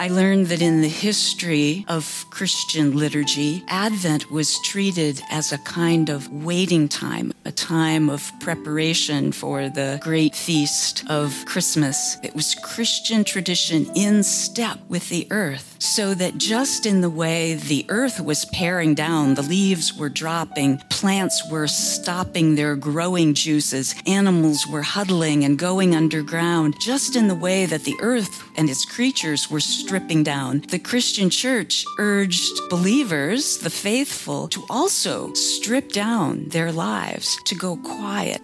I learned that in the history of Christian liturgy, Advent was treated as a kind of waiting time, a time of preparation for the great feast of Christmas. It was Christian tradition in step with the earth, so that just in the way the earth was paring down, the leaves were dropping, plants were stopping their growing juices, animals were huddling and going underground, just in the way that the earth and its creatures were stripping down, the Christian church urged believers, the faithful, to also strip down their lives, to go quiet